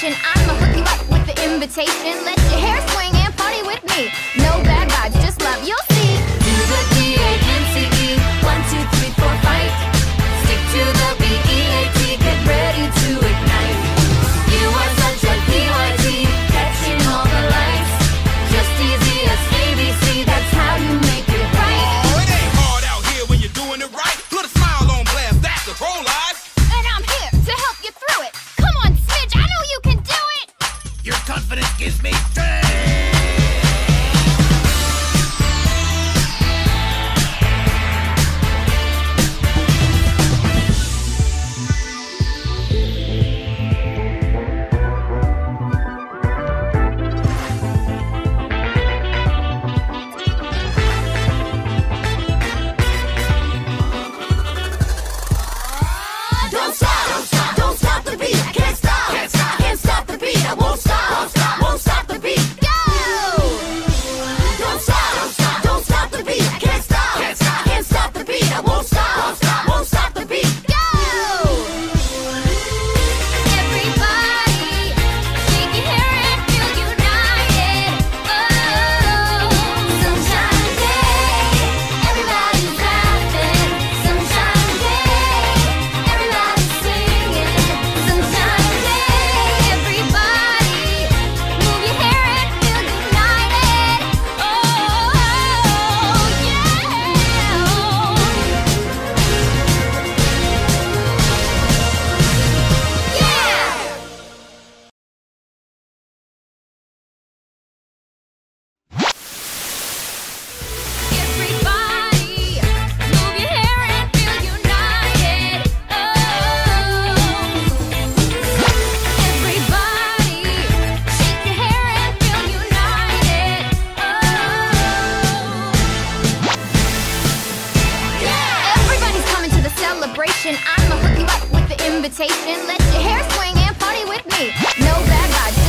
station. I'ma hook you up with the invitation. Let your hair swing and party with me. No bad vibes, just love. You'll confidence gives me celebration. I'ma hook you up with the invitation. Let your hair swing and party with me. No bad vibes.